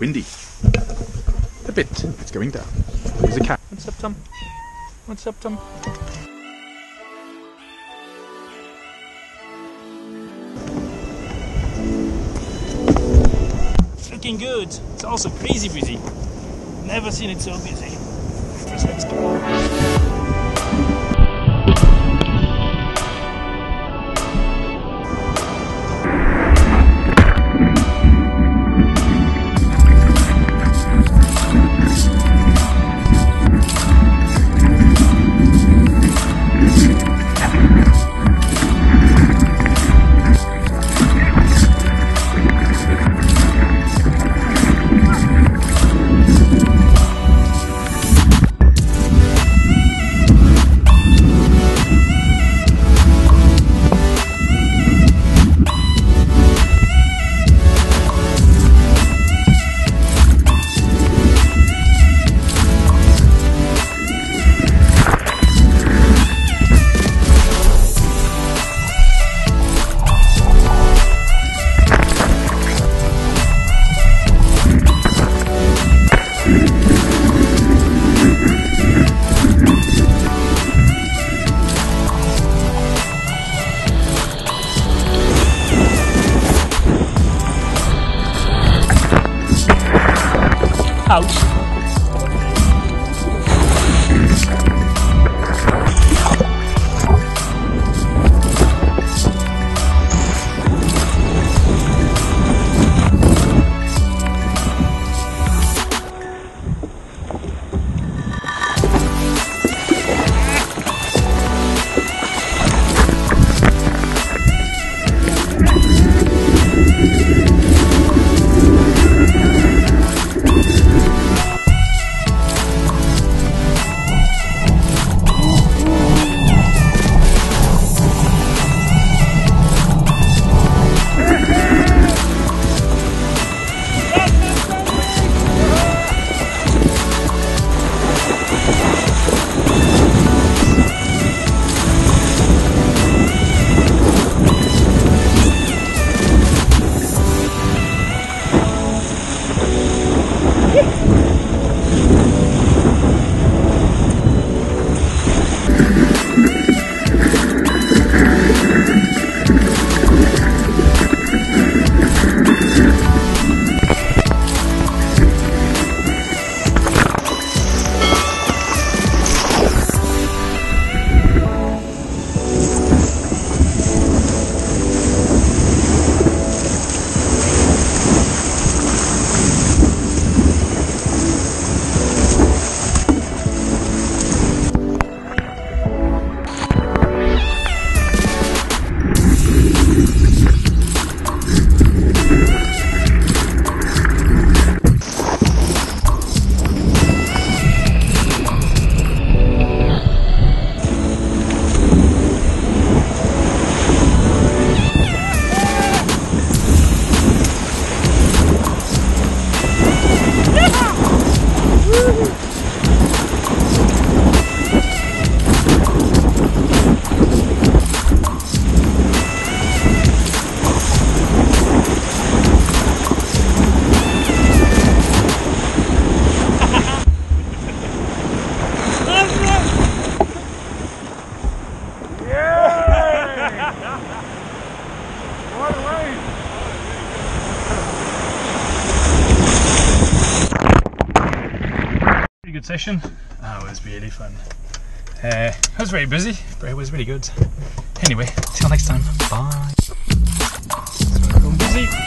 windy. A bit. It's going down. There's a cat. What's up, Tom? What's up, Tom? It's looking good. It's also crazy busy. Never seen it so busy. Let's go. Ouch. Pretty good session. That was really fun. Uh, was very busy, but it was really good. Anyway, till next time. Bye. So, busy.